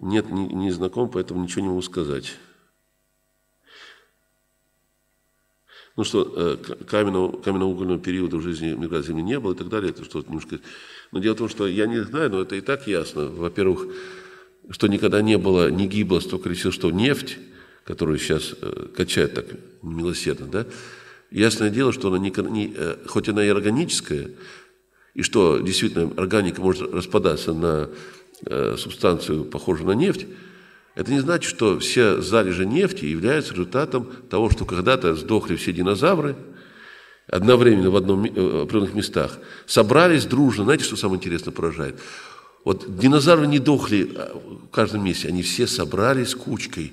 нет, не, не знаком, поэтому ничего не могу сказать. Ну что, э, каменного, каменно-угольного периода в жизни Миграции Земли не было и так далее, это что-то немножко... Но дело в том, что я не знаю, но это и так ясно. Во-первых, что никогда не было, не гибло столько количества, что нефть, которую сейчас э, качает так милосердно, да, ясное дело, что она не, не, э, хоть она и органическая, и что действительно органика может распадаться на э, субстанцию, похожую на нефть, это не значит, что все залежи нефти являются результатом того, что когда-то сдохли все динозавры, одновременно в, одном, э, определенных местах, собрались дружно. Знаете, что самое интересное поражает? Вот динозавры не дохли а, в каждом месте, они все собрались кучкой,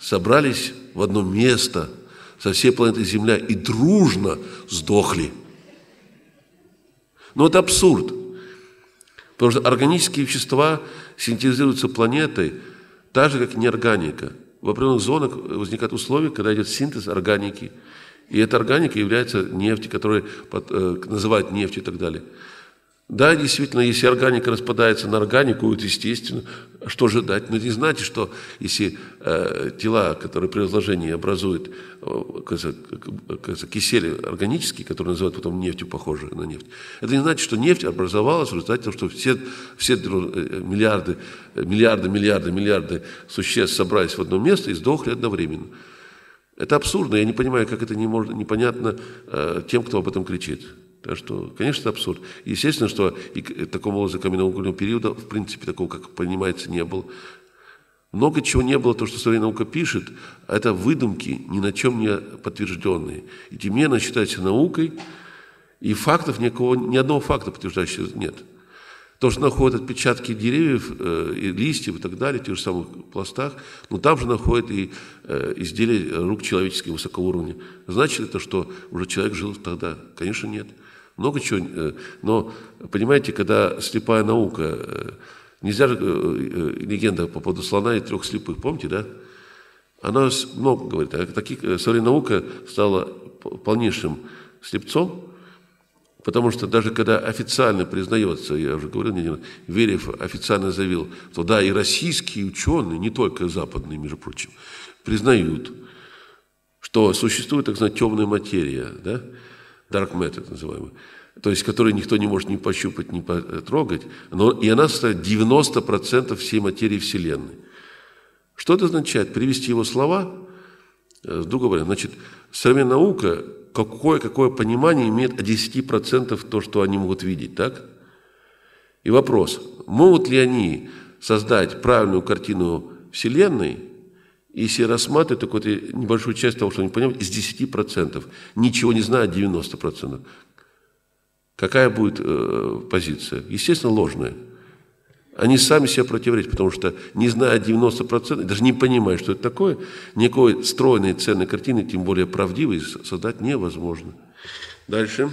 собрались в одно место со всей планеты Земля и дружно сдохли. Но это абсурд. Потому что органические вещества синтезируются планетой – так же, как неорганика. В определенных зонах возникают условия, когда идет синтез органики. И эта органика является нефтью, которую э, называют нефтью и так далее. Да, действительно, если органика распадается на органику, это естественно, что ожидать? Но это не значит, что если э, тела, которые при разложении образуют э, кисель органический, который называют потом нефтью, похожей на нефть, это не значит, что нефть образовалась в результате того, что все, все э, миллиарды, миллиарды, миллиарды, миллиарды существ собрались в одно место и сдохли одновременно. Это абсурдно, я не понимаю, как это не может, непонятно э, тем, кто об этом кричит. Так что, конечно, это абсурд. Естественно, что и такого каменноугольного периода, в принципе, такого, как понимается, не было. Много чего не было, то, что современная наука пишет, а это выдумки, ни на чем не подтвержденные. И тем не менее она считается наукой, и фактов никакого, ни одного факта подтверждающего нет. То, что находят отпечатки деревьев, э, и листьев и так далее, в тех же самых пластах, но там же находят и э, изделия рук человеческого высокого уровня. Значит это, что уже человек жил тогда? Конечно, нет много чего. Э, но, понимаете, когда слепая наука, нельзя же, легенда по поводу слона и трех слепых, помните, да? Она много говорит. А таких, современная наука стала полнейшим слепцом, потому что даже когда официально признается, я уже говорил, Верев официально заявил, что да, и российские ученые, не только западные, между прочим, признают, что существует, так сказать, темная материя, да, dark matter называемый, то есть который никто не может ни пощупать, ни потрогать, но и она составляет 90% всей материи Вселенной. Что это означает? Привести его слова, э, друг говоря, значит, современная наука какое, какое понимание имеет о 10% то, что они могут видеть, так? И вопрос, могут ли они создать правильную картину Вселенной – если рассматривать такую небольшую часть того, что они понимают, из 10%, ничего не зная 90%, какая будет э, позиция? Естественно, ложная. Они сами себе противоречат, потому что, не зная 90%, даже не понимая, что это такое, никакой стройной ценной картины, тем более правдивой, создать невозможно. Дальше.